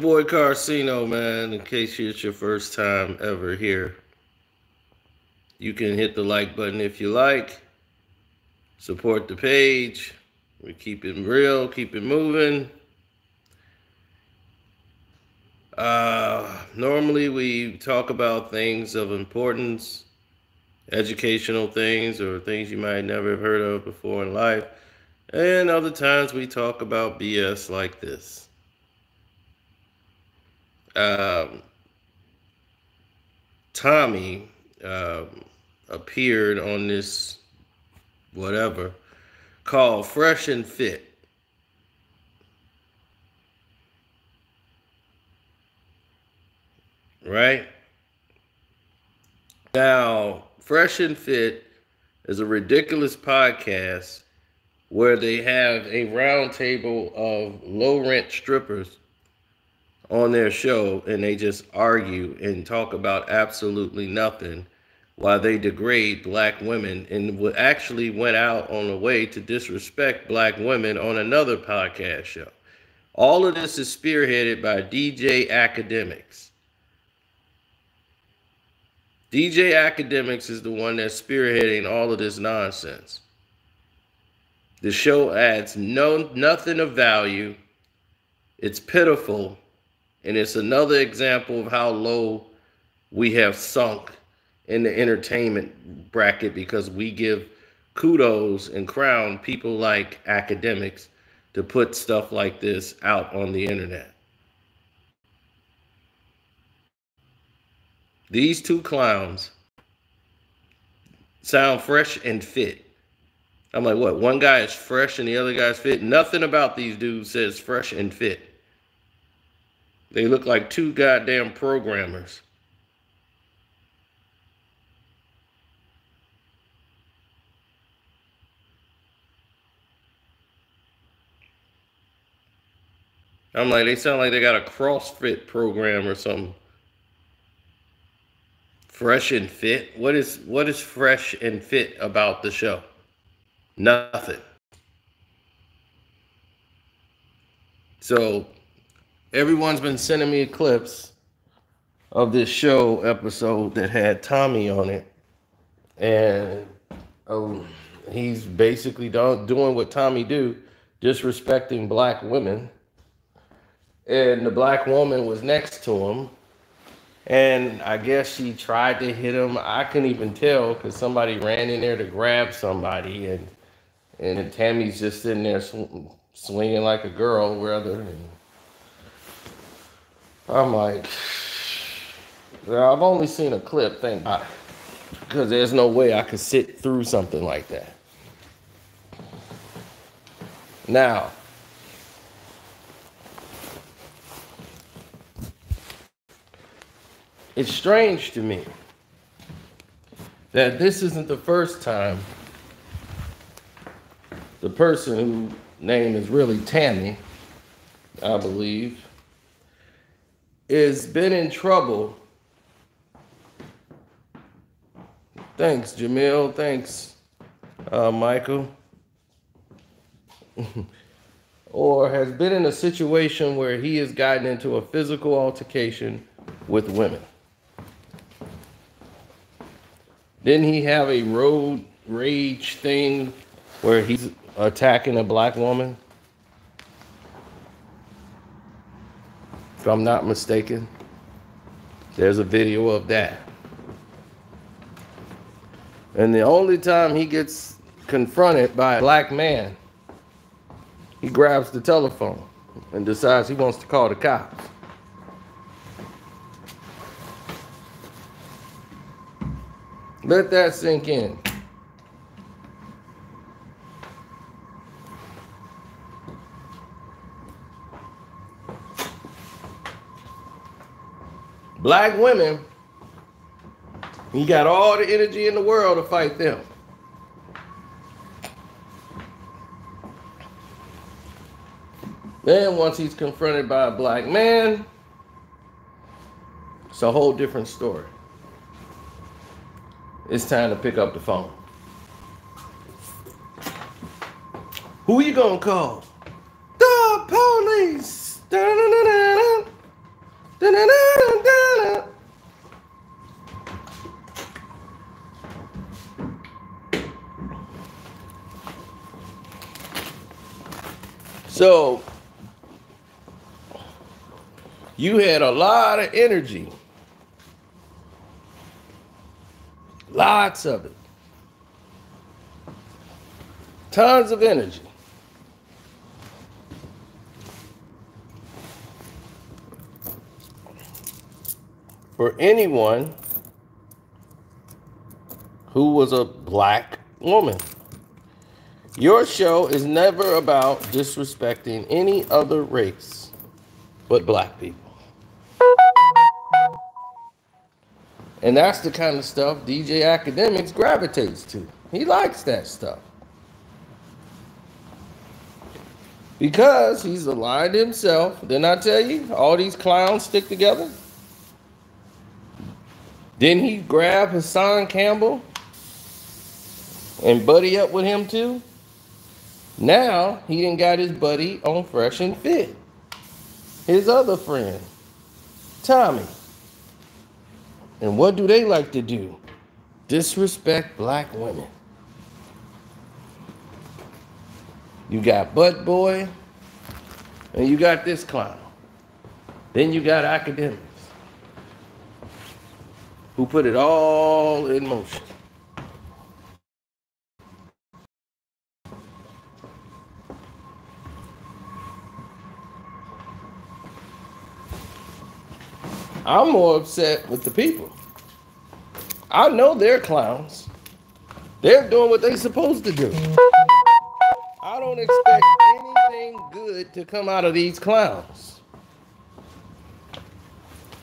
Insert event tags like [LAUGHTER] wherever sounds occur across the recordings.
boy Karceno, man. In case it's your first time ever here, you can hit the like button if you like. Support the page. We keep it real, keep it moving. Uh, normally we talk about things of importance, educational things, or things you might never have heard of before in life. And other times we talk about BS like this um, Tommy um, appeared on this whatever called Fresh and Fit. Right? Now, Fresh and Fit is a ridiculous podcast where they have a roundtable of low rent strippers on their show and they just argue and talk about absolutely nothing while they degrade black women and actually went out on a way to disrespect black women on another podcast show. All of this is spearheaded by DJ Akademiks. DJ Akademiks is the one that's spearheading all of this nonsense. The show adds no nothing of value. It's pitiful and it's another example of how low we have sunk in the entertainment bracket because we give kudos and crown people like Akademiks to put stuff like this out on the internet. These two clowns sound fresh and fit. I'm like, what? One guy is fresh and the other guy's fit. Nothing about these dudes says fresh and fit. They look like two goddamn programmers. I'm like, they sound like they got a CrossFit program or something. Fresh and fit. What is what is fresh and fit about the show? Nothing. So everyone's been sending me clips of this show episode that had Tommy on it, and um, he's basically doing what Tommy do, disrespecting black women. And the black woman was next to him, and I guess she tried to hit him. I couldn't even tell because somebody ran in there to grab somebody, and and Tammy's just sitting there sw- swinging like a girl, rather. And, I'm like, I've only seen a clip, thank God, ah. because there's no way I could sit through something like that. Now, it's strange to me that this isn't the first time the person whose name is really Tammy, I believe, is been in trouble. Thanks, Jamil. Thanks, uh, Michael. [LAUGHS] or has been in a situation where he has gotten into a physical altercation with women. Didn't he have a road rage thing where he's attacking a black woman? If I'm not mistaken. There's a video of that. And the only time he gets confronted by a black man, he grabs the telephone and decides he wants to call the cops. Let that sink in. Black women, he got all the energy in the world to fight them. Then once he's confronted by a black man, it's a whole different story. It's time to pick up the phone. Who are you gonna call? The police. Da-da-da-da-da. So you had a lot of energy. Lots of it. Tons of energy. For anyone who was a black woman. Your show is never about disrespecting any other race but black people. And that's the kind of stuff DJ Akademiks gravitates to. He likes that stuff. Because he's aligned himself. Didn't I tell you? All these clowns stick together. Didn't he grab Hassan Campbell and buddy up with him too? Now he didn't got his buddy on Fresh and Fit. His other friend, Tommy. And what do they like to do? Disrespect black women. You got Butt Boy, and you got this clown. Then you got Akademiks who put it all in motion. I'm more upset with the people. I know they're clowns. They're doing what they're supposed to do. I don't expect anything good to come out of these clowns.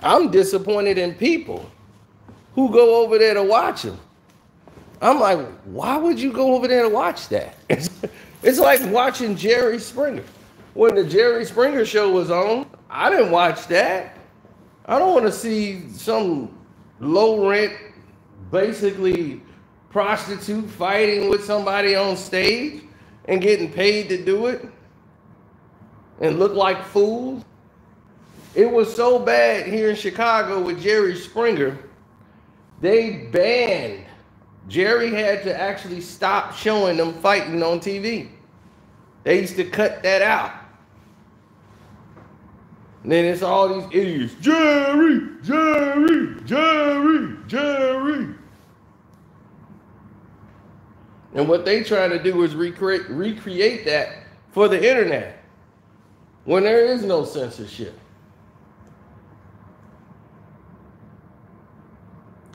I'm disappointed in people who go over there to watch them. I'm like, why would you go over there to watch that? [LAUGHS] It's, it's like watching Jerry Springer. When the Jerry Springer show was on, I didn't watch that. I don't want to see some low rent, basically prostitute fighting with somebody on stage and getting paid to do it and look like fools. It was so bad here in Chicago with Jerry Springer, they banned. Jerry had to actually stop showing them fighting on TV. They used to cut that out. And then it's all these idiots. Jerry, Jerry, Jerry, Jerry. And what they trying to do is recreate recreate that for the internet when there is no censorship.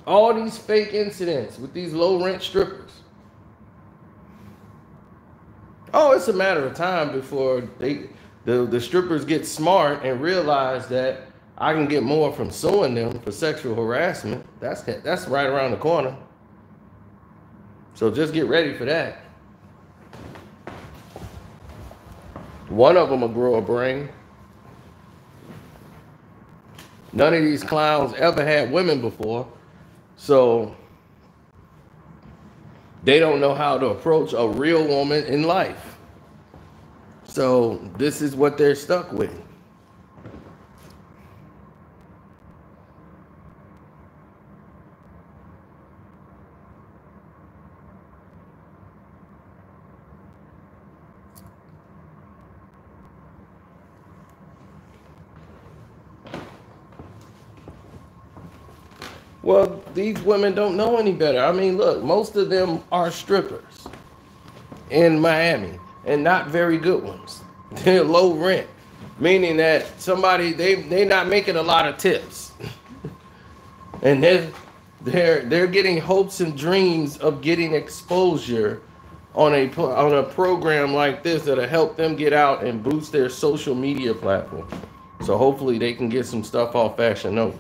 All these fake incidents with these low rent strippers. Oh, it's a matter of time before they the, the strippers get smart and realize that I can get more from suing them for sexual harassment. That's that's right around the corner. So just get ready for that. One of them will grow a brain. None of these clowns ever had women before. So they don't know how to approach a real woman in life. So this is what they're stuck with. Well, these women don't know any better. I mean, look, most of them are strippers in Miami and not very good ones. [LAUGHS] They're low rent, meaning that somebody they they're not making a lot of tips, [LAUGHS] and they're they're they're getting hopes and dreams of getting exposure on a on a program like this that'll help them get out and boost their social media platform. So hopefully they can get some stuff off Fashion Nova.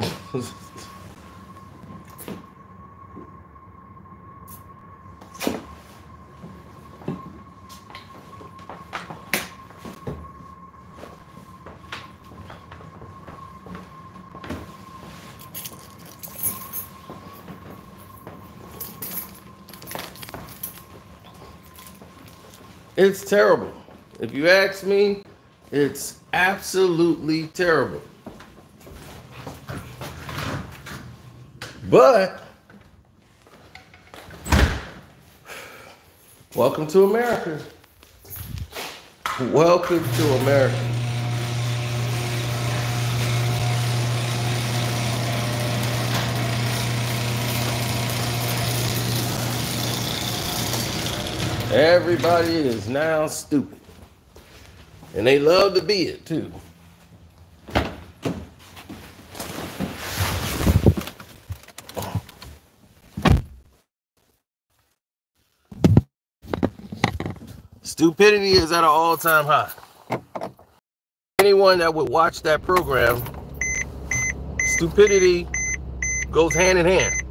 [LAUGHS] It's terrible. If you ask me, it's absolutely terrible. But welcome to America. Welcome to America. Everybody is now stupid. And they love to be it too. Stupidity is at an all time high. Anyone that would watch that program, stupidity goes hand in hand.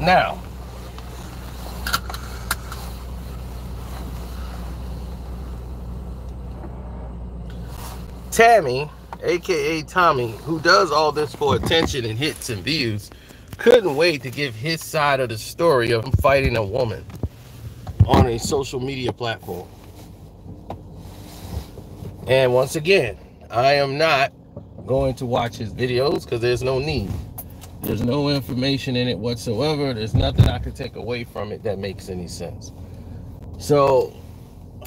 Now, Tammy, aka Tommy, who does all this for attention and hits and views, couldn't wait to give his side of the story of him fighting a woman on a social media platform. And once again, I am not going to watch his videos because there's no need. There's no information in it whatsoever. There's nothing I could take away from it that makes any sense. So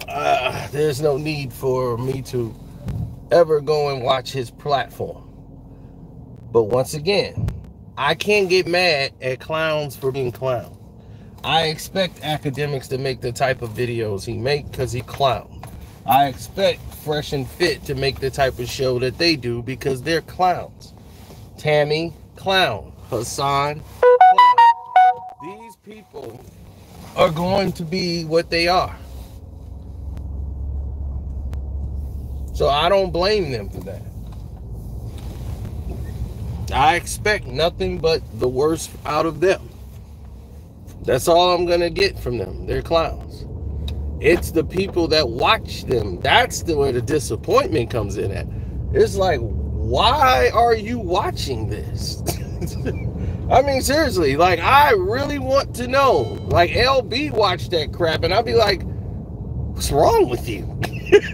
uh, there's no need for me to ever go and watch his platform. But once again, I can't get mad at clowns for being clowns. I expect Akademiks to make the type of videos he make because he clown. I expect Fresh and Fit to make the type of show that they do because they're clowns. Tammy, clown. Hassan, clown. These people are going to be what they are. So I don't blame them for that. I expect nothing but the worst out of them. That's all I'm going to get from them. They're clowns. It's the people that watch them. That's the where the disappointment comes in at. It's like, why are you watching this? [LAUGHS] I mean, seriously, like, I really want to know. Like, LB watched that crap, and I'd be like, what's wrong with you? [LAUGHS]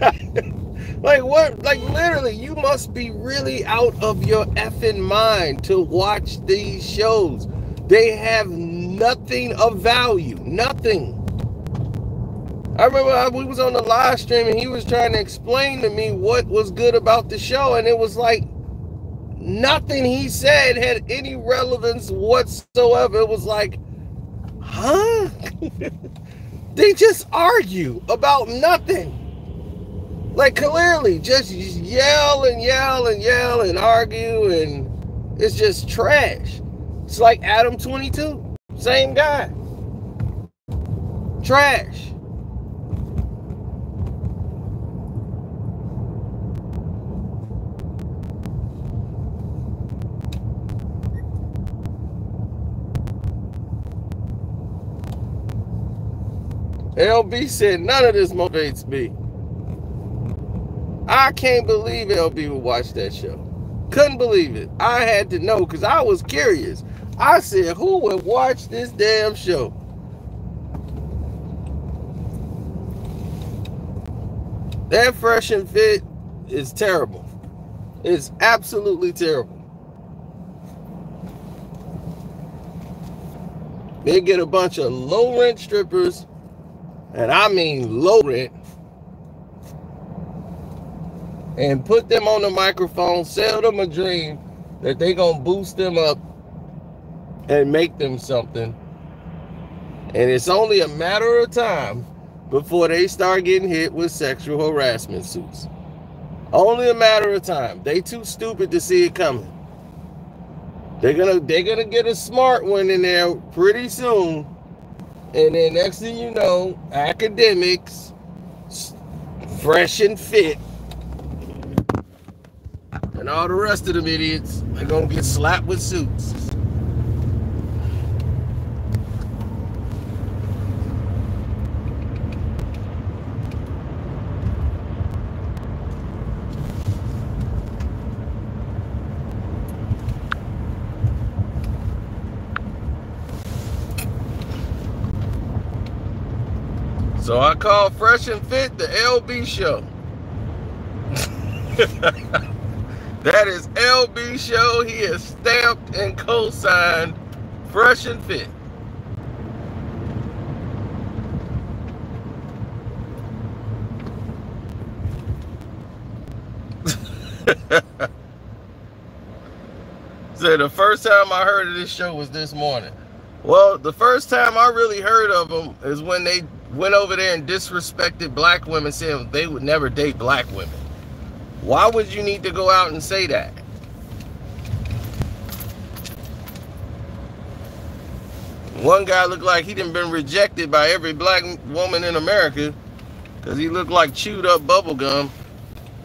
like, what? Like, literally, you must be really out of your effing mind to watch these shows. They have nothing of value. Nothing. I remember we was on the live stream and he was trying to explain to me what was good about the show, and it was like nothing he said had any relevance whatsoever. It was like, huh? [LAUGHS] they just argue about nothing. Like clearly, just yell and yell and yell and argue, and it's just trash. It's like Adam 22. Same guy. Trash. LB said none of this motivates me. I can't believe LB would watch that show. Couldn't believe it. I had to know because I was curious. I said, who would watch this damn show? That fresh and fit is terrible. It's absolutely terrible. They get a bunch of low rent strippers, and I mean low rent, and put them on the microphone, sell them a dream that they gonna boost them up and make them something. And it's only a matter of time before they start getting hit with sexual harassment suits. Only a matter of time. They too stupid to see it coming. They're gonna they're gonna get a smart one in there pretty soon. And then next thing you know, Akademiks fresh and fit, and all the rest of them idiots are gonna get slapped with suits. So I call Fresh and Fit the LB Show. [LAUGHS] that is LB Show. He is stamped and co-signed Fresh and Fit. [LAUGHS] so the first time I heard of this show was this morning. Well, the first time I really heard of them is when they went over there and disrespected black women, saying they would never date black women. Why would you need to go out and say that? One guy looked like he'd been rejected by every black woman in America because he looked like chewed up bubble gum,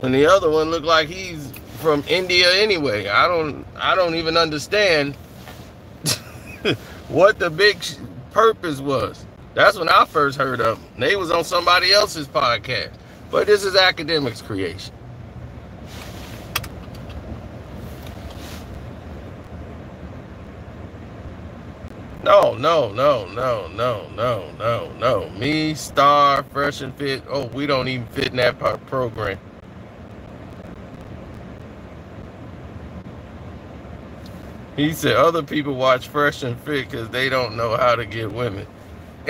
and the other one looked like he's from India anyway. I don't, I don't even understand [LAUGHS] what the big purpose was. That's when I first heard of them. They was on somebody else's podcast. But this is Akademiks creation. No, no, no, no, no, no, no, no. Me, Star, Fresh and Fit. Oh, we don't even fit in that program. He said other people watch Fresh and Fit because they don't know how to get women.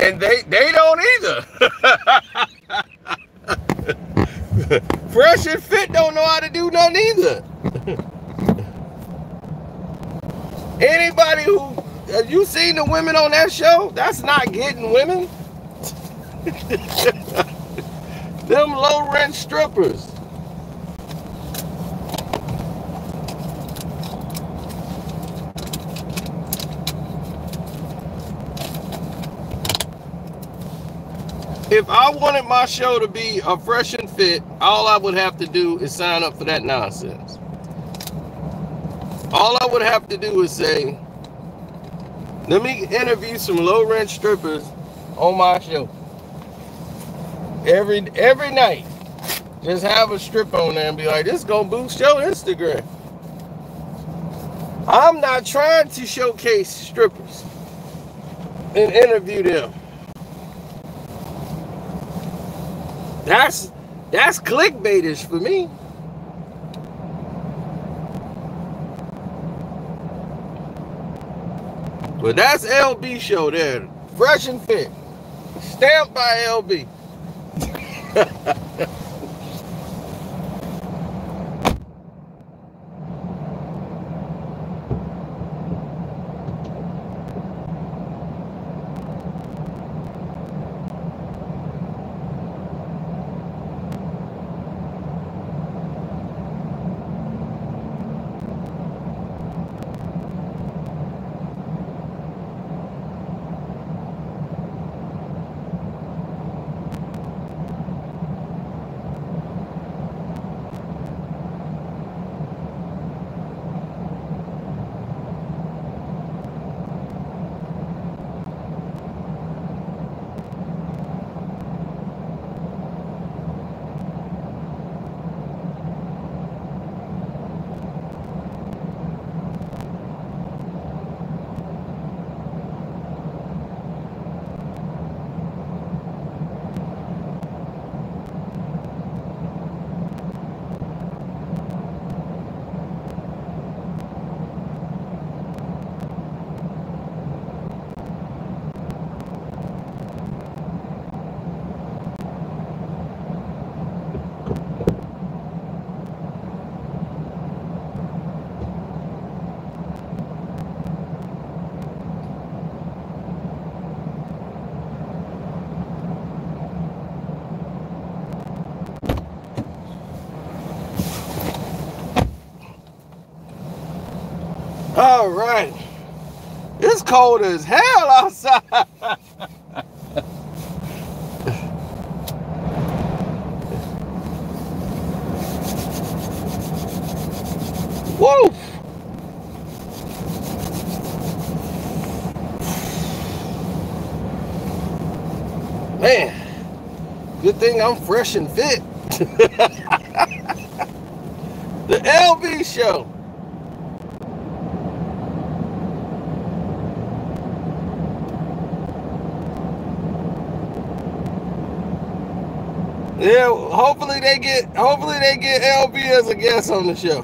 And they they don't either. [LAUGHS] Fresh and Fit don't know how to do nothing either. [LAUGHS] Anybody who have you seen the women on that show? That's not getting women. [LAUGHS] Them low rent strippers. If I wanted my show to be a fresh and fit, all I would have to do is sign up for that nonsense. All I would have to do is say, let me interview some low rent strippers on my show. Every every night. Just have a strip on there and be like, this gonna boost your Instagram. I'm not trying to showcase strippers and interview them. That's that's clickbaitish for me. But that's LB show there. Fresh and fit. Stamped by LB. [LAUGHS] All right. It's cold as hell outside. Woo! Man, good thing I'm fresh and fit. [LAUGHS] the LB show. Yeah, hopefully they get hopefully they get LB as a guest on the show.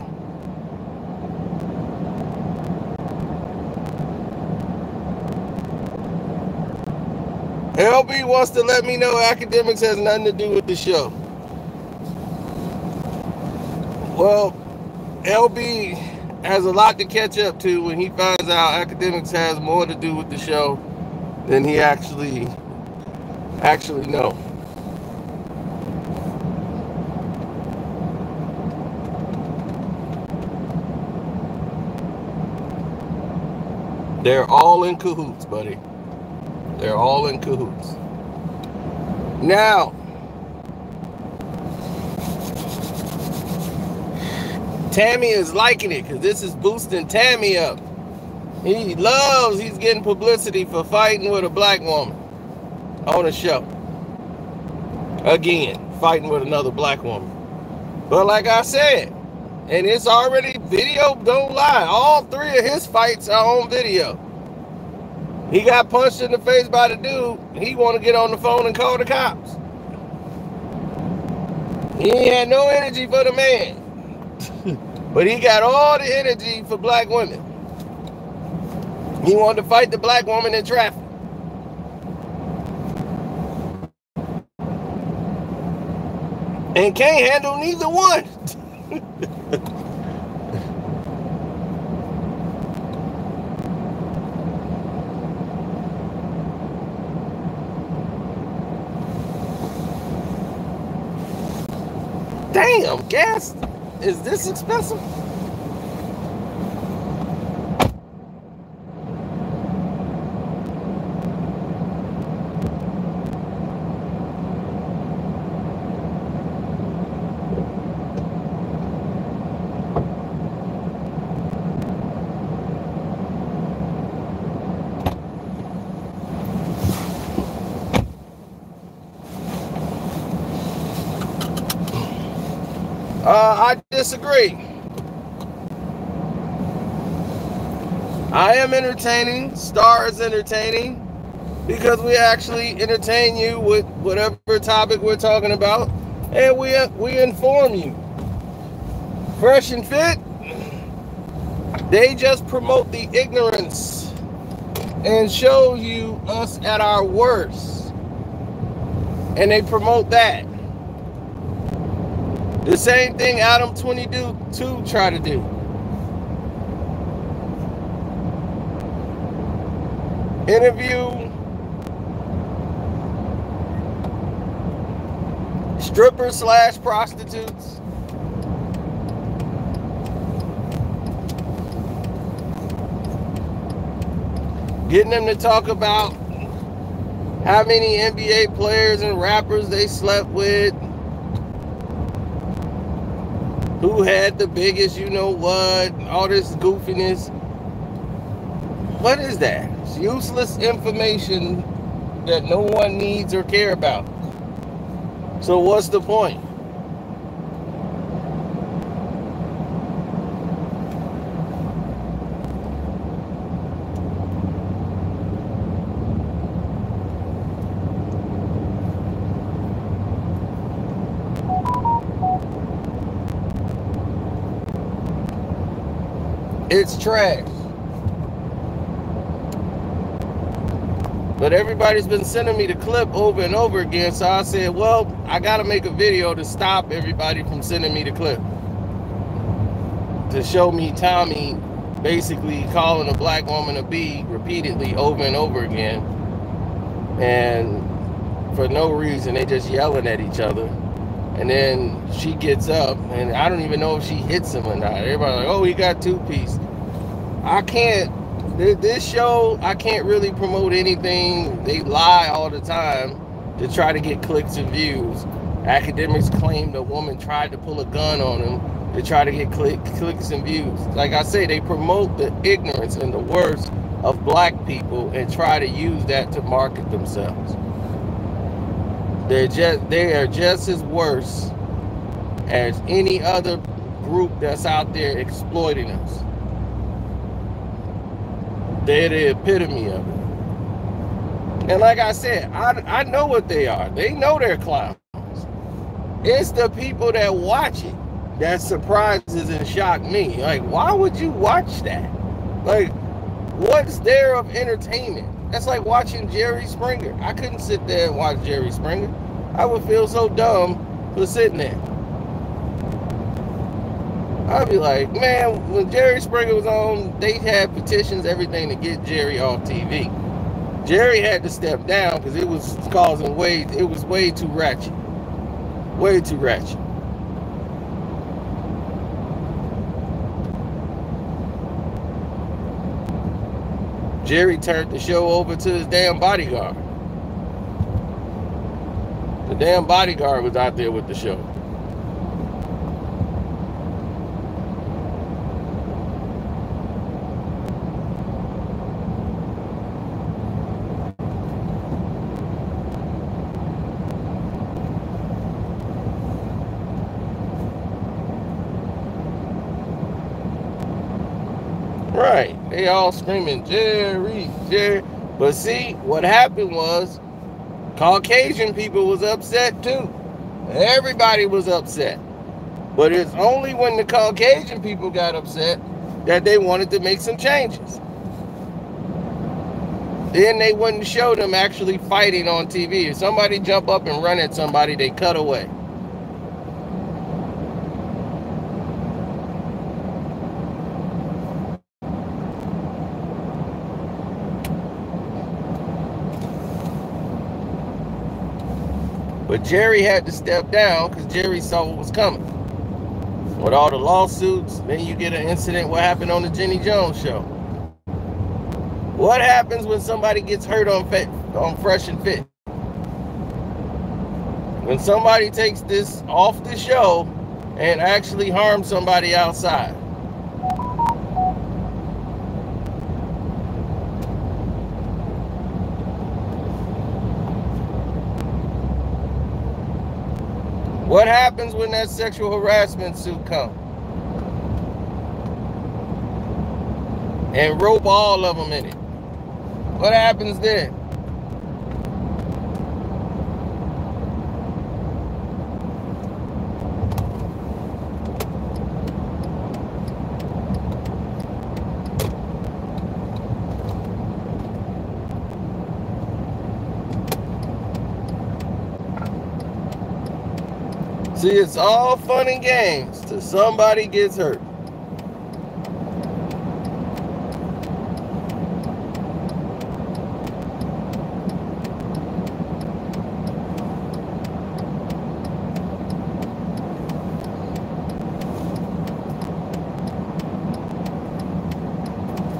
LB wants to let me know Akademiks has nothing to do with the show. Well, LB has a lot to catch up to when he finds out Akademiks has more to do with the show than he actually actually know. They're all in cahoots, buddy. They're all in cahoots. Now, Tammy is liking it because this is boosting Tammy up. He loves, he's getting publicity for fighting with a black woman on a show. Again, fighting with another black woman. But like I said, and it's already video, don't lie. All three of his fights are on video. He got punched in the face by the dude. He want to get on the phone and call the cops. He had no energy for the man. [LAUGHS] but he got all the energy for black women. He wanted to fight the black woman in traffic. And can't handle neither one. [LAUGHS] Damn, gas is this expensive? Uh, I disagree. I am entertaining. Star is entertaining because we actually entertain you with whatever topic we're talking about, and we uh, we inform you. Fresh and fit. They just promote the ignorance and show you us at our worst, and they promote that. The same thing Adam 22 tried to try to do. Interview strippers slash prostitutes. Getting them to talk about how many NBA players and rappers they slept with, had the biggest, you know what, all this goofiness. What is that? It's useless information that no one needs or care about. So what's the point? It's trash. But everybody's been sending me the clip over and over again. So I said, well, I got to make a video to stop everybody from sending me the clip. To show me Tommy basically calling a black woman a B repeatedly over and over again. And for no reason, they just yelling at each other. And then she gets up, and I don't even know if she hits him or not. Everybody like, oh, he got two piece. I can't. This show, I can't really promote anything. They lie all the time to try to get clicks and views. Akademiks claim the woman tried to pull a gun on him to try to get click, clicks and views. Like I say, they promote the ignorance and the worst of black people and try to use that to market themselves. They're just they are just as worse as any other group that's out there exploiting us. They're the epitome of it. And like I said, I, I know what they are. They know they're clowns. It's the people that watch it that surprises and shock me. Like, why would you watch that? Like, what's there of entertainment? That's like watching Jerry Springer. I couldn't sit there and watch Jerry Springer. I would feel so dumb for sitting there. I'd be like, man, when Jerry Springer was on, they had petitions, everything to get Jerry off TV. Jerry had to step down because it was causing way, it was way too ratchet. Way too ratchet. Jerry turned the show over to his damn bodyguard. The damn bodyguard was out there with the show. Right. They all screaming, Jerry, Jerry. But see, what happened was Caucasian people was upset too. Everybody was upset. But it's only when the Caucasian people got upset that they wanted to make some changes. Then they wouldn't show them actually fighting on TV. If somebody jump up and run at somebody, they cut away. But Jerry had to step down because Jerry saw what was coming. With all the lawsuits, then you get an incident what happened on the Jenny Jones show. What happens when somebody gets hurt on fit, on Fresh and Fit? When somebody takes this off the show and actually harms somebody outside. What happens when that sexual harassment suit comes? And rope all of them in it. What happens then? See, it's all fun and games till somebody gets hurt.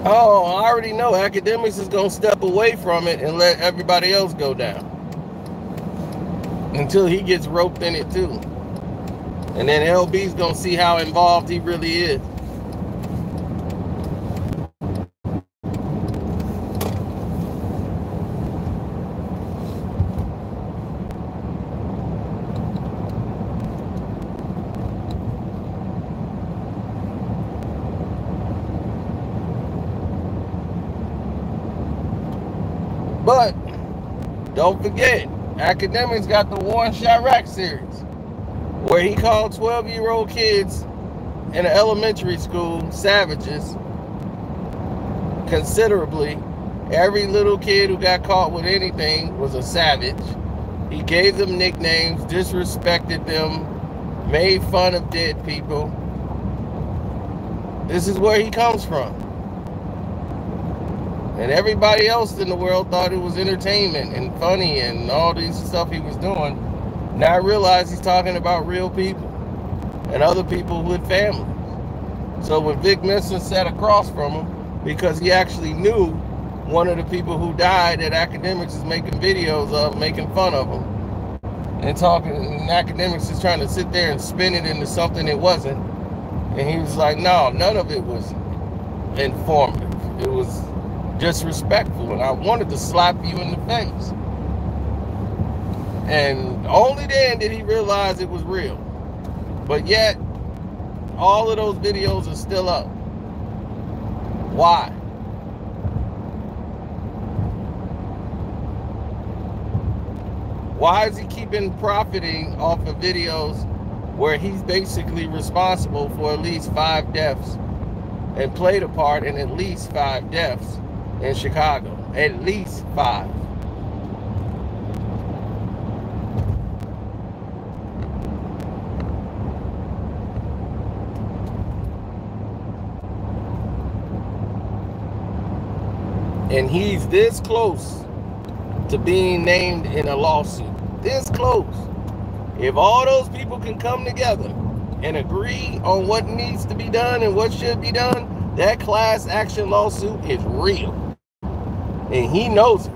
Oh, I already know Akademiks is going to step away from it and let everybody else go down. Until he gets roped in it too. And then LB's gonna see how involved he really is. But don't forget, Akademiks got the in Chiraq series where he called 12 year old kids in an elementary school savages considerably. Every little kid who got caught with anything was a savage. He gave them nicknames, disrespected them, made fun of dead people. This is where he comes from. And everybody else in the world thought it was entertainment and funny and all this stuff he was doing. Now I realize he's talking about real people and other people with families. So when Vic Mensa sat across from him, because he actually knew one of the people who died that Akademiks is making videos of, making fun of him, and talking, and Akademiks is trying to sit there and spin it into something it wasn't. And he was like, no, none of it was informative. It was disrespectful. And I wanted to slap you in the face. And only then did he realize it was real. But yet, all of those videos are still up. Why? Why is he keeping profiting off of videos where he's basically responsible for at least five deaths and played a part in at least five deaths in Chicago? At least five. And he's this close to being named in a lawsuit. This close. If all those people can come together and agree on what needs to be done and what should be done, that class action lawsuit is real. And he knows it.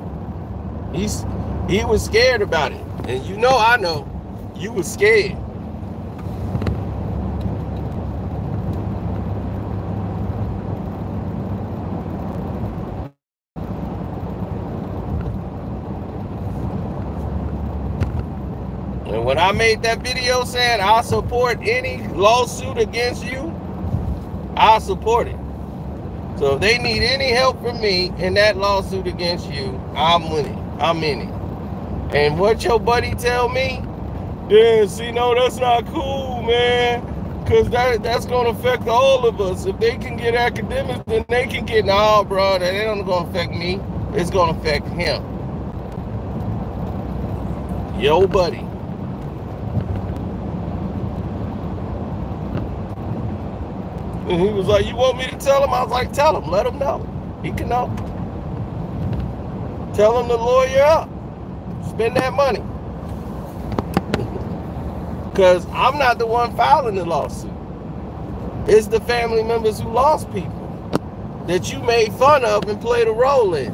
He's he was scared about it. And you know I know you was scared. I made that video saying I'll support any lawsuit against you, I'll support it. So if they need any help from me in that lawsuit against you, I'm winning. I'm in it. And what your buddy tell me? Yeah, see, no, that's not cool, man. Cause that that's gonna affect all of us. If they can get Akademiks, then they can get no, bro. That ain't gonna affect me. It's gonna affect him. Yo, buddy. And he was like, You want me to tell him? I was like, Tell him, let him know. He can know. Tell him to lawyer up. Spend that money. [LAUGHS] Because I'm not the one filing the lawsuit. It's the family members who lost people that you made fun of and played a role in.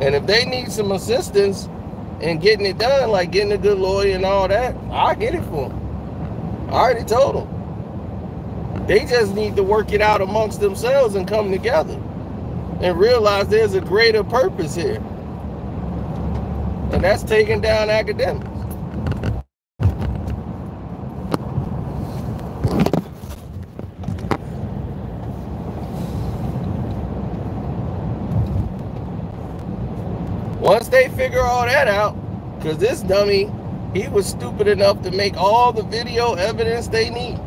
And if they need some assistance in getting it done, like getting a good lawyer and all that, I'll get it for them. I already told them. They just need to work it out amongst themselves and come together and realize there's a greater purpose here. And that's taking down Akademiks. Once they figure all that out, because this dummy, he was stupid enough to make all the video evidence they need.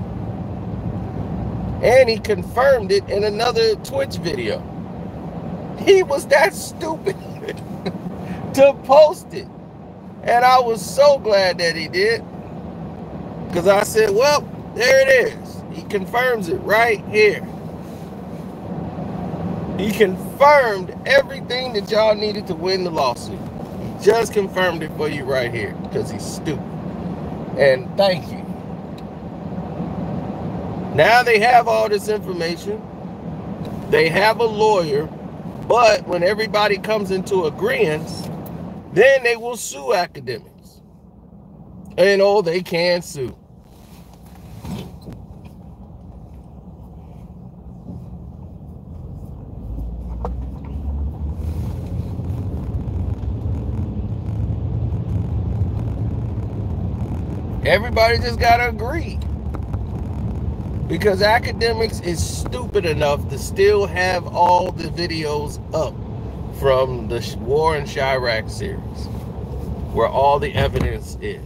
And he confirmed it in another Twitch video. He was that stupid [LAUGHS] to post it. And I was so glad that he did. Because I said, well, there it is. He confirms it right here. He confirmed everything that y'all needed to win the lawsuit. He just confirmed it for you right here because he's stupid. And thank you. Now they have all this information. They have a lawyer, but when everybody comes into agreement, then they will sue Akademiks. And oh, they can sue. Everybody just got to agree. Because Akademiks is stupid enough to still have all the videos up from the War in Chiraq series, where all the evidence is.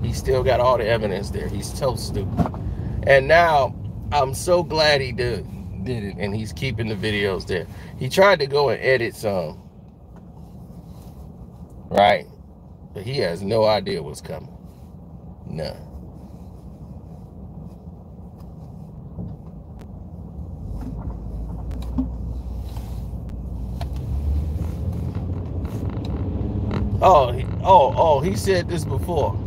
He still got all the evidence there. He's so stupid. And now I'm so glad he did did it and he's keeping the videos there. He tried to go and edit some. Right? But he has no idea what's coming. None. Oh, oh, oh, he said this before.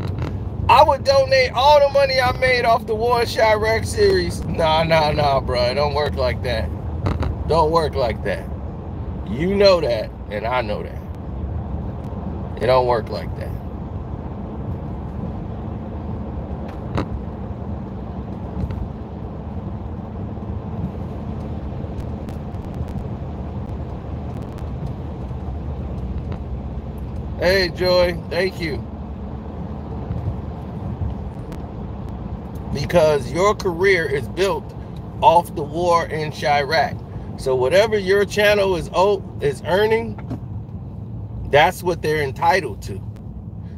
I would donate all the money I made off the War Chiraq series. Nah, nah, nah, bro. It don't work like that. Don't work like that. You know that, and I know that. It don't work like that. Hey, Joy, thank you. Because your career is built off the war in Chiraq. So whatever your channel is oh, is earning, that's what they're entitled to.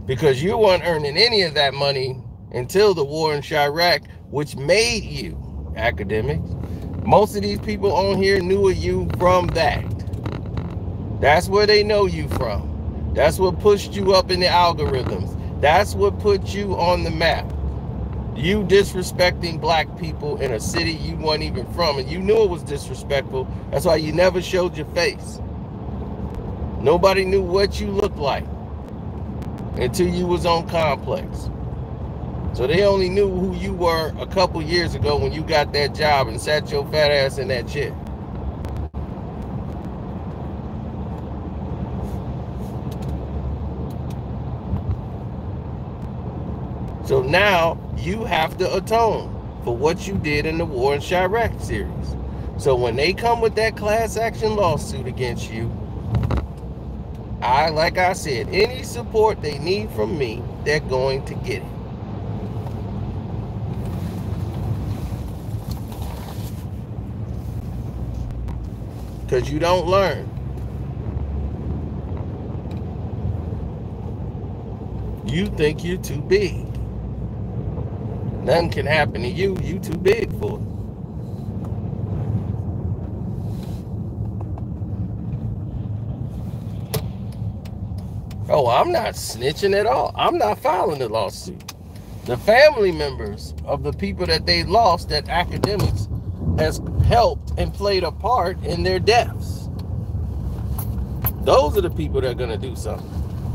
Because you weren't earning any of that money until the war in Chiraq, which made you Akademiks. Most of these people on here knew of you from that. That's where they know you from. That's what pushed you up in the algorithms. That's what put you on the map. you disrespecting black people in a city you weren't even from and you knew it was disrespectful that's why you never showed your face nobody knew what you looked like until you was on complex so they only knew who you were a couple years ago when you got that job and sat your fat ass in that chair So now you have to atone for what you did in the War in Chiraq series. So when they come with that class action lawsuit against you, I, like I said, any support they need from me, they're going to get it. Because you don't learn. You think you're too big. Nothing can happen to you. You too big for it. Oh, I'm not snitching at all. I'm not filing the lawsuit. The family members of the people that they lost that Akademiks has helped and played a part in their deaths. Those are the people that are going to do something,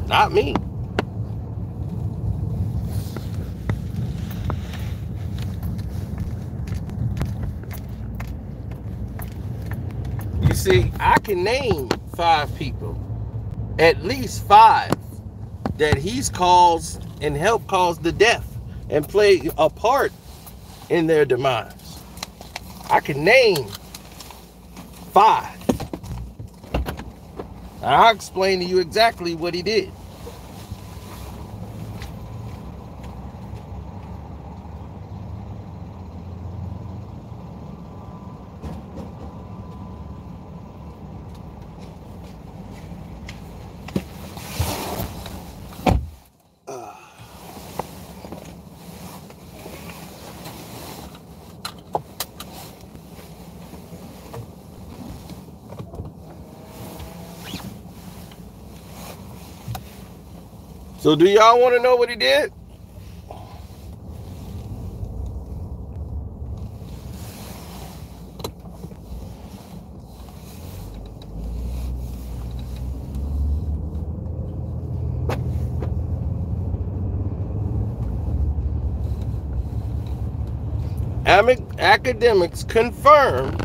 not me. See, I can name five people, at least five, that he's caused and helped cause the death and play a part in their demise. I can name five. I'll explain to you exactly what he did. So do y'all want to know what he did? Akademiks confirm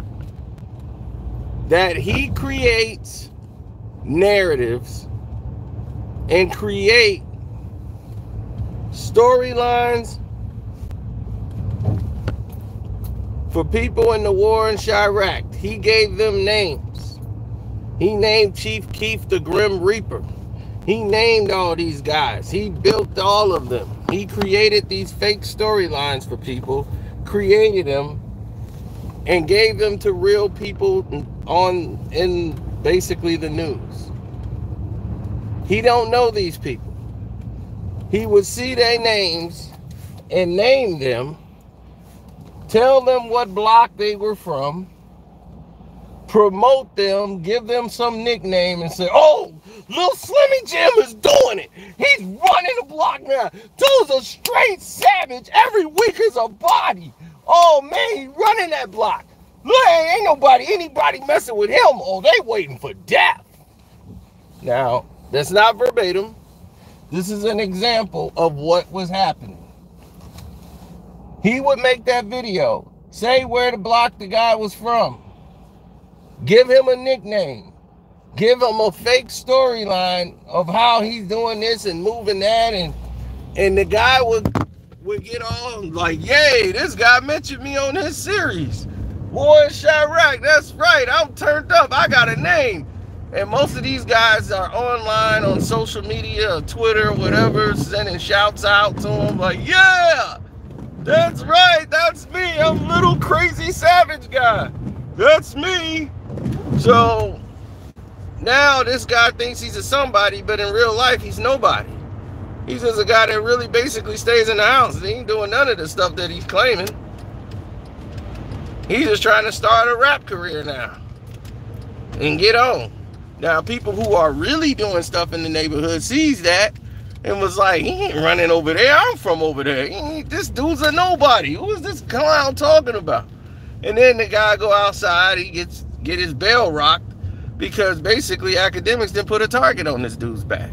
that he creates narratives and create storylines for people in the war in Chiraq. He gave them names. He named Chief Keef the Grim Reaper. He named all these guys. He built all of them. He created these fake storylines for people, created them, and gave them to real people on in basically the news. He don't know these people he would see their names and name them, tell them what block they were from, promote them, give them some nickname, and say, oh, little Slimmy Jim is doing it. He's running the block now. Dude's a straight savage. Every week is a body. Oh, man, he's running that block. Look, ain't nobody, anybody messing with him. Oh, they waiting for death. Now, that's not verbatim. This is an example of what was happening. He would make that video, say where the block the guy was from, give him a nickname, give him a fake storyline of how he's doing this and moving that, and and the guy would would get on like, yay, this guy mentioned me on his series. Boy, Chiraq, that's right. I'm turned up. I got a name. And most of these guys are online on social media, Twitter, whatever, sending shouts out to them like, yeah, that's right, that's me. I'm little crazy savage guy. That's me. So now this guy thinks he's a somebody, but in real life, he's nobody. He's just a guy that really basically stays in the house. He ain't doing none of the stuff that he's claiming. He's just trying to start a rap career now and get on. Now, people who are really doing stuff in the neighborhood sees that and was like, he ain't running over there. I'm from over there. This dude's a nobody. Who is this clown talking about? And then the guy go outside, he gets get his bell rocked because basically Akademiks didn't put a target on this dude's back.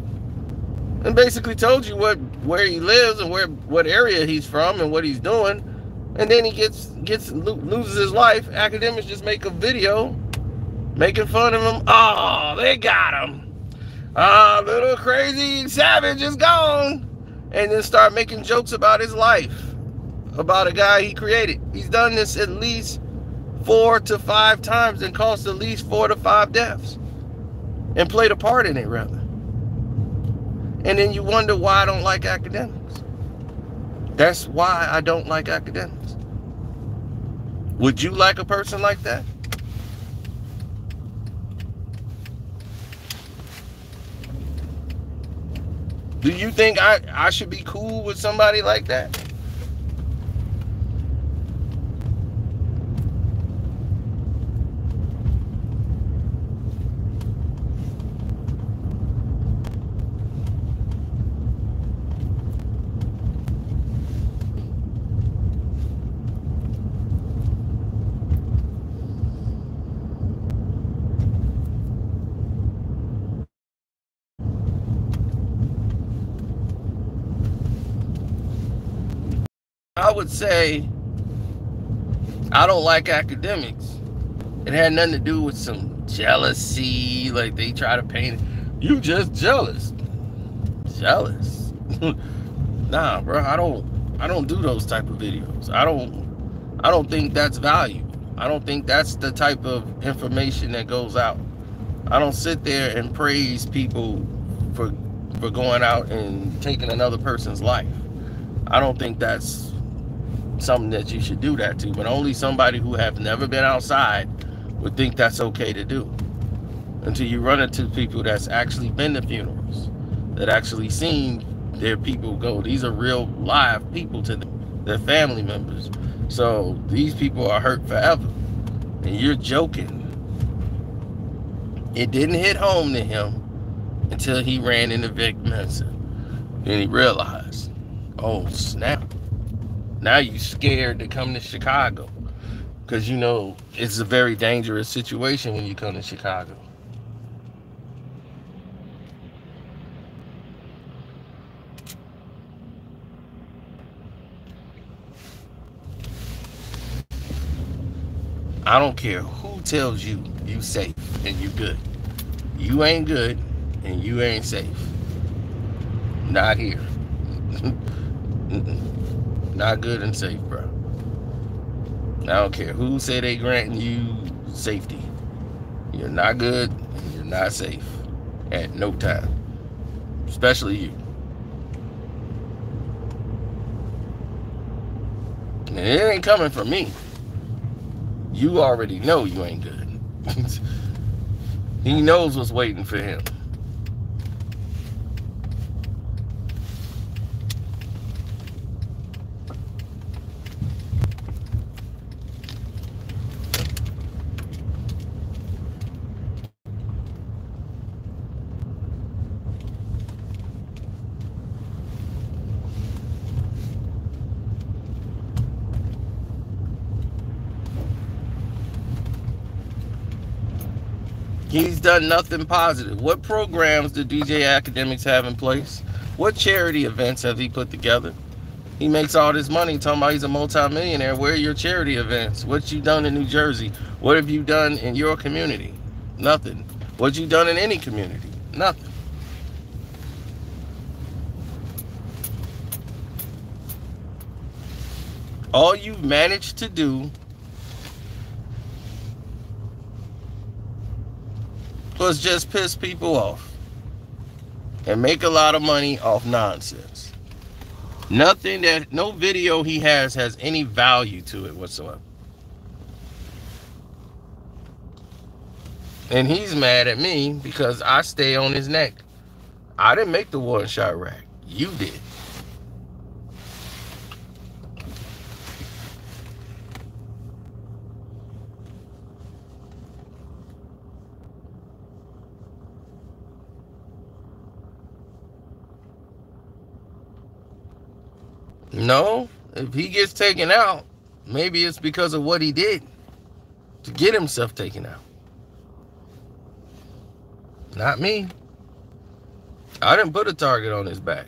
And basically told you what where he lives and where what area he's from and what he's doing. And then he gets gets loses his life. Akademiks just make a video making fun of him. Oh, they got him. Ah, uh, little crazy savage is gone. And then start making jokes about his life, about a guy he created. He's done this at least four to five times and caused at least four to five deaths and played a part in it, rather. And then you wonder why I don't like Akademiks. That's why I don't like Akademiks. Would you like a person like that? Do you think I, I should be cool with somebody like that? I would say I don't like Akademiks. It had nothing to do with some jealousy, like they try to paint you just jealous. Jealous. [LAUGHS] nah, bro, I don't I don't do those type of videos. I don't I don't think that's value. I don't think that's the type of information that goes out. I don't sit there and praise people for for going out and taking another person's life. I don't think that's something that you should do that to, but only somebody who have never been outside would think that's okay to do. Until you run into people that's actually been to funerals, that actually seen their people go. These are real live people to them, their family members. So these people are hurt forever. And you're joking. It didn't hit home to him until he ran into Vic Mensa. Then he realized, oh snap now you scared to come to Chicago because you know it's a very dangerous situation when you come to Chicago. I don't care who tells you you safe and you good. You ain't good and you ain't safe. Not here. [LAUGHS] Not good and safe, bro. I don't care who say they granting you safety. You're not good and you're not safe at no time. Especially you. And it ain't coming from me. You already know you ain't good. [LAUGHS] he knows what's waiting for him. He's done nothing positive. What programs do DJ Akademiks have in place? What charity events have he put together? He makes all this money talking about he's a multimillionaire. Where are your charity events? What you done in New Jersey? What have you done in your community? Nothing. What you done in any community? Nothing. All you've managed to do was just piss people off and make a lot of money off nonsense. Nothing that, no video he has has any value to it whatsoever. And he's mad at me because I stay on his neck. I didn't make the one shot rack. You did. No, if he gets taken out, maybe it's because of what he did to get himself taken out. Not me. I didn't put a target on his back.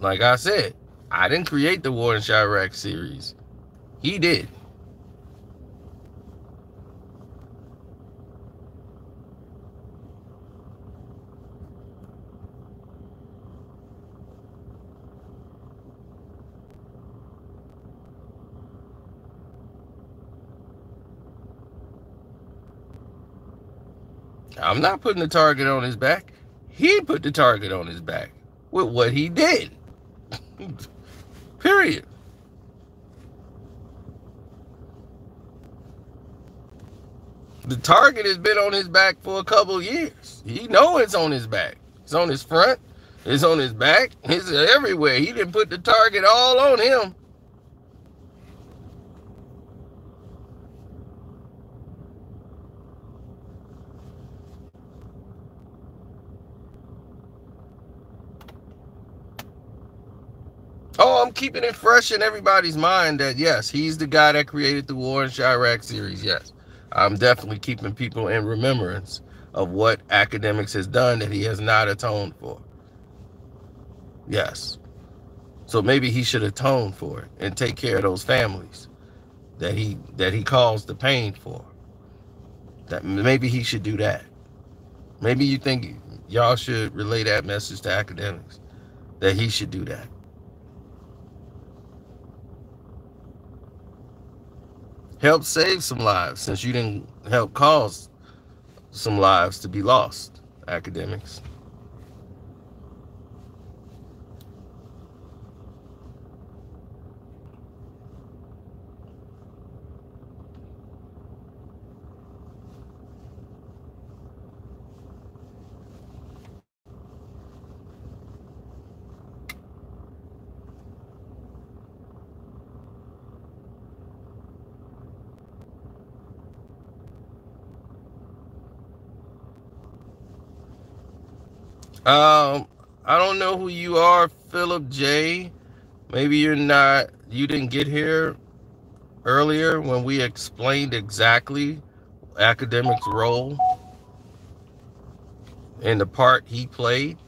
Like I said, I didn't create the War in Chiraq series. He did. I'm not putting the target on his back. He put the target on his back with what he did. [LAUGHS] Period. The target has been on his back for a couple years. He know it's on his back. It's on his front. It's on his back. It's everywhere. He didn't put the target all on him. Oh, I'm keeping it fresh in everybody's mind that yes, he's the guy that created the War in Chiraq series. Yes, I'm definitely keeping people in remembrance of what Akademiks has done that he has not atoned for. Yes. So maybe he should atone for it and take care of those families that he that he caused the pain for. That maybe he should do that. Maybe you think y'all should relay that message to Akademiks that he should do that. Help save some lives since you didn't help cause some lives to be lost, Akademiks. Um, I don't know who you are, Philip J. Maybe you're not, you didn't get here earlier when we explained exactly Akademiks' role and the part he played.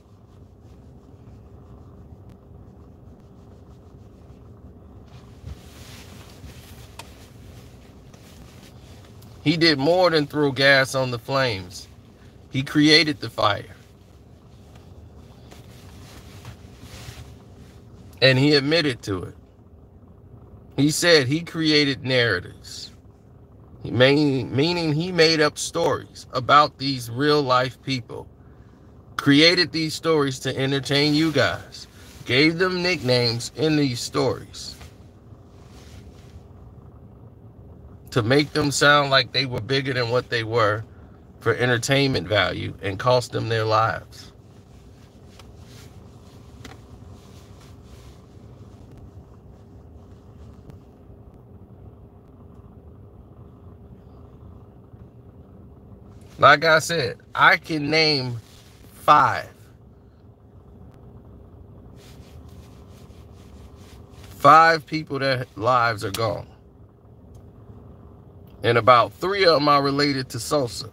He did more than throw gas on the flames. He created the fire. And he admitted to it. He said he created narratives, meaning he made up stories about these real life people, created these stories to entertain you guys, gave them nicknames in these stories to make them sound like they were bigger than what they were for entertainment value and cost them their lives. Like I said, I can name five. Five people that lives are gone. And about three of them are related to Sosa.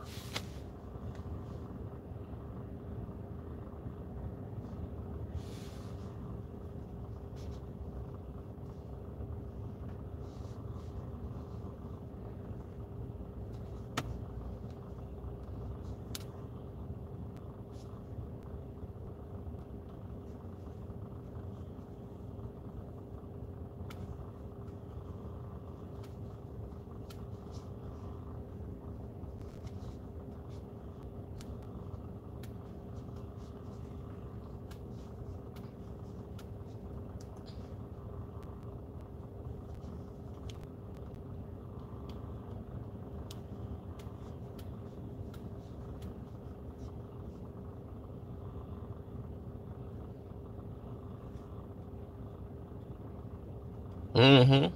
Mm-hmm.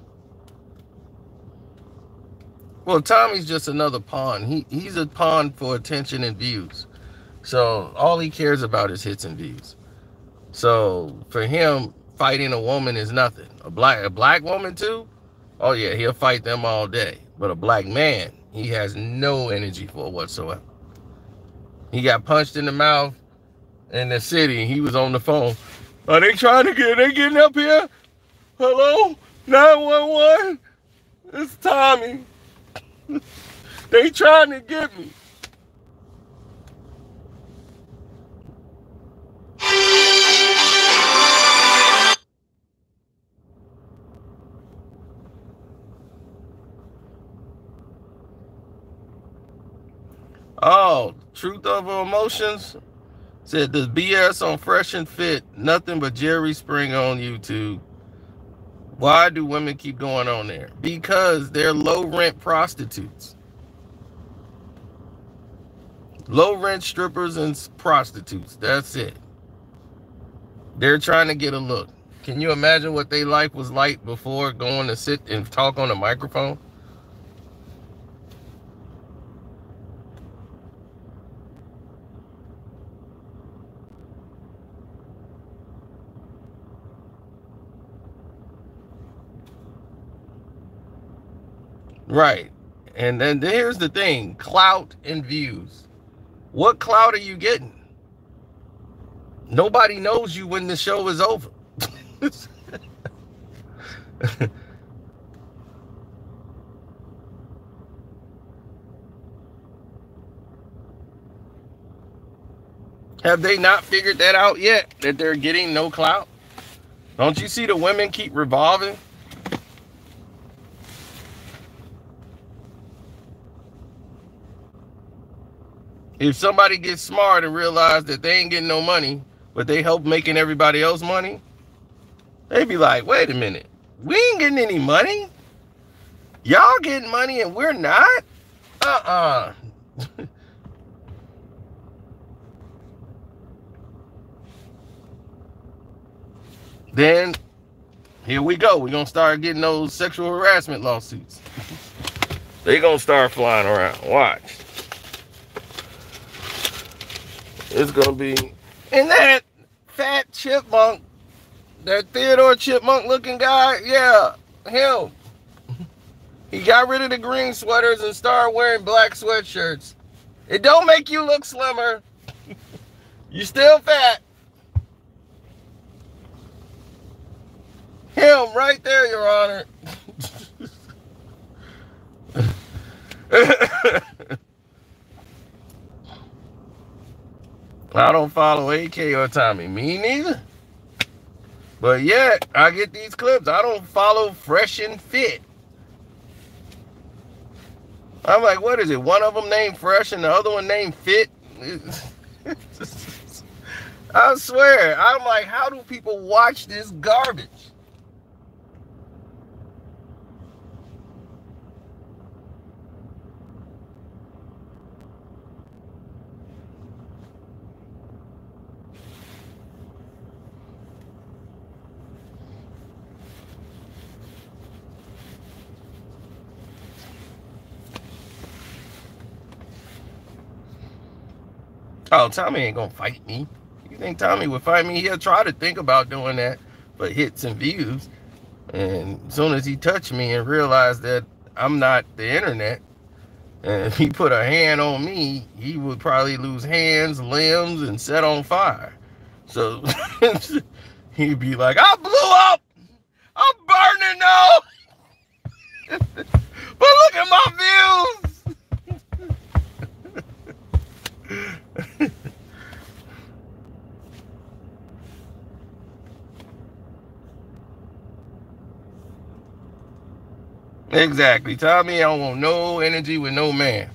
Well, Tommy's just another pawn. He he's a pawn for attention and views. So all he cares about is hits and views. So for him, fighting a woman is nothing. A black a black woman too? Oh yeah, he'll fight them all day. But a black man, he has no energy for whatsoever. He got punched in the mouth in the city. He was on the phone. Are they trying to get? Are they getting up here? Hello, nine one one. It's Tommy. they trying to get me. Oh, truth over emotions. Said the BS on Fresh and Fit, nothing but Jerry Springer on YouTube. Why do women keep going on there? Because they're low rent prostitutes. Low rent strippers and prostitutes. That's it. They're trying to get a look. Can you imagine what their life was like before going to sit and talk on a microphone? Right. And then here's the thing clout and views. What clout are you getting? Nobody knows you when the show is over. [LAUGHS] Have they not figured that out yet? That they're getting no clout? Don't you see the women keep revolving? If somebody gets smart and realize that they ain't getting no money, but they help making everybody else money, they be like, wait a minute, we ain't getting any money. Y'all getting money and we're not? Uh-uh. [LAUGHS] then here we go. We're gonna start getting those sexual harassment lawsuits. [LAUGHS] they gonna start flying around. Watch. It's gonna be and that fat chipmunk, that Theodore chipmunk looking guy, yeah, him. [LAUGHS] He got rid of the green sweaters and started wearing black sweatshirts. It don't make you look slimmer. you still fat. Him right there, Your Honor. [LAUGHS] [LAUGHS] I don't follow AK or Tommy. Me neither. But yet, I get these clips. I don't follow Fresh and Fit. I'm like, what is it? One of them named Fresh and the other one named Fit? [LAUGHS] I swear. I'm like, how do people watch this garbage? Oh, Tommy ain't gonna fight me. You think Tommy would fight me? He'll try to think about doing that for hits and views. And as soon as he touched me and realized that I'm not the internet, and if [LAUGHS] he put a hand on me, he would probably lose hands, limbs, and set on fire. So [LAUGHS] he'd be like, I blew up! I'm burning now! but look at my views! Exactly. Tommy, I don't want no energy with no man.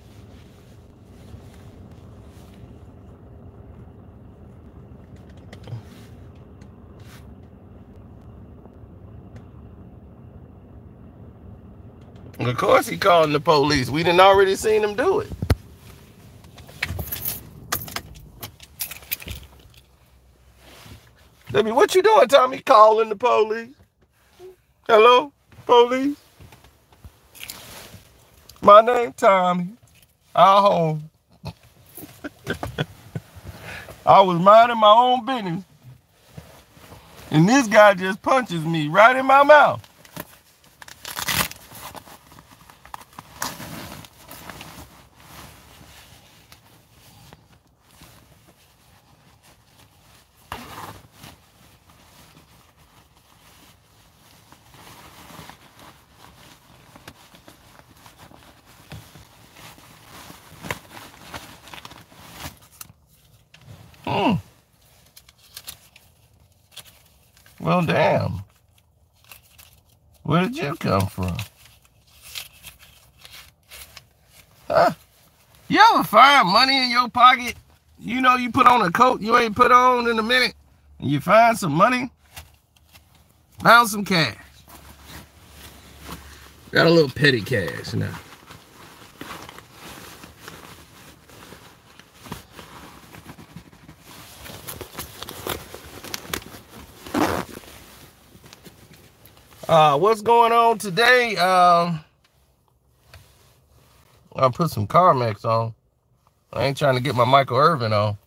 Of course he calling the police. We didn't already seen him do it. Debbie, what you doing, Tommy? Calling the police. Hello, police. My name Tommy. I home. I was minding my own business. And this guy just punches me right in my mouth. Well, damn. Where did you come from? Huh? You ever find money in your pocket? You know you put on a coat you ain't put on in a minute, and you find some money? Found some cash. Got a little petty cash now. Uh, what's going on today? Um, I'll put some Carmex on. I ain't trying to get my Michael Irvin on.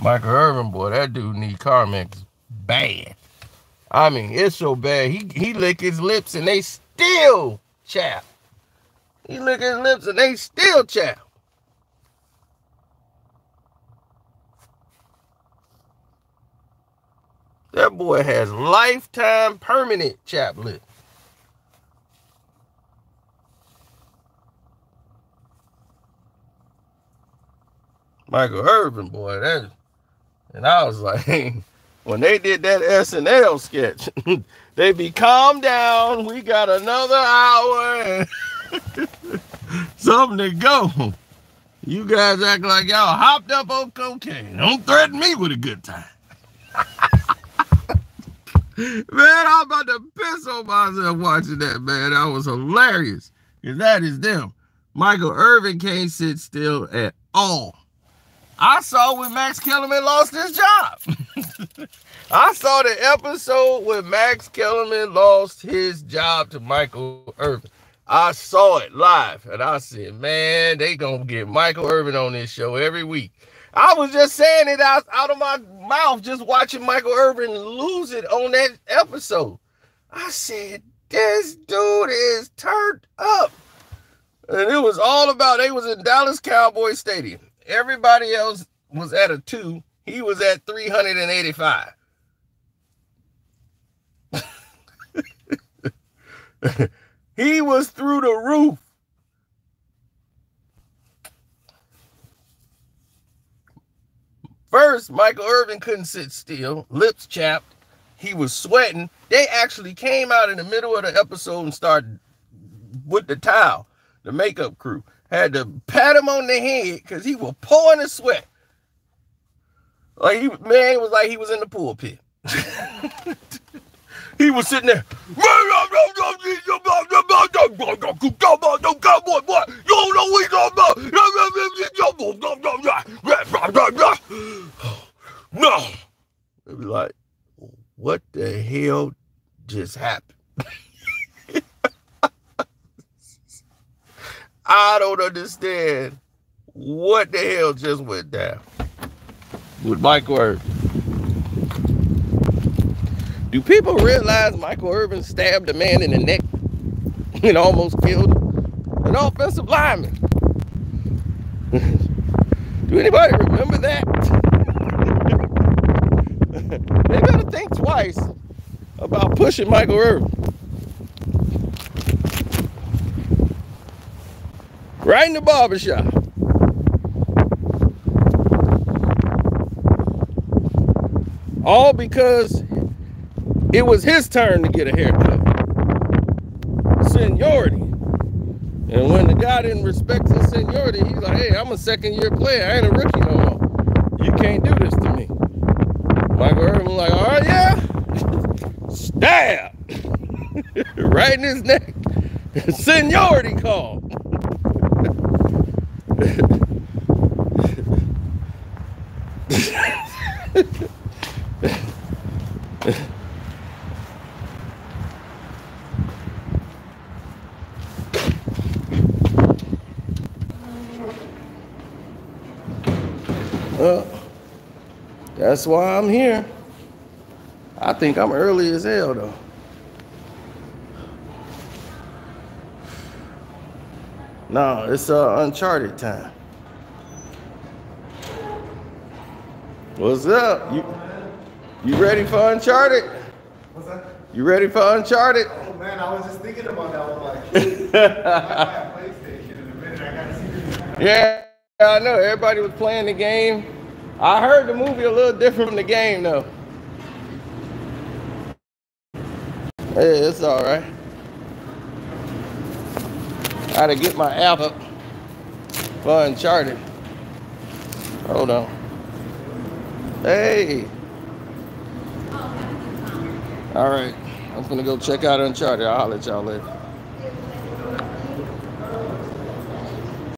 Michael Irvin, boy, that dude need Carmex bad. I mean, it's so bad. He he lick his lips and they still chap. He lick his lips and they still chap. That boy has lifetime permanent chaplet. Michael Irvin, boy, that and I was like, [LAUGHS] when they did that SNL sketch, [LAUGHS] they be calm down. We got another hour. [LAUGHS] Something to go. You guys act like y'all hopped up on cocaine. Don't threaten me with a good time. Man, I'm about to piss on myself watching that, man. That was hilarious. Because that is them. Michael Irvin can't sit still at all. I saw when Max Kellerman lost his job. [LAUGHS] I saw the episode when Max Kellerman lost his job to Michael Irvin. I saw it live and I said, man, they gonna get Michael Irvin on this show every week. I was just saying it out, out of my mouth, just watching Michael Irvin lose it on that episode. I said, this dude is turned up. And it was all about, they was in Dallas Cowboy Stadium. Everybody else was at a two. He was at 385. [LAUGHS] he was through the roof. First, Michael Irvin couldn't sit still, lips chapped. He was sweating. They actually came out in the middle of the episode and started with the towel. The makeup crew had to pat him on the head because he was pouring his sweat. Like he man, it was like he was in the pool pit. [LAUGHS] he was sitting there. No. It was like, what the hell just happened? I don't understand what the hell just went down with Michael Irvin. Do people realize Michael Irvin stabbed a man in the neck and almost killed an offensive lineman? [LAUGHS] Do anybody remember that? [LAUGHS] they better think twice about pushing Michael Irvin. Right in the barbershop. All because it was his turn to get a haircut. Seniority. And when the guy didn't respect his seniority, he's like, hey, I'm a second year player. I ain't a rookie no more. You can't do this to me. Michael Irvin was like, all right, yeah. [LAUGHS] Stab. [LAUGHS] right in his neck. [LAUGHS] Seniority call. That's why I'm here. I think I'm early as hell though. No, it's uh, Uncharted time. What's up? You you ready for Uncharted? What's that? You ready for Uncharted? Oh man, I was just thinking about that one. Like, [LAUGHS] I might buy a PlayStation in a minute. I gotta see this. Yeah, I know. Everybody was playing the game. I heard the movie a little different from the game though. Hey, it's all right. I gotta get my app up for Uncharted. Hold on. Hey. All right. I'm gonna go check out Uncharted. I'll holler at y'all later.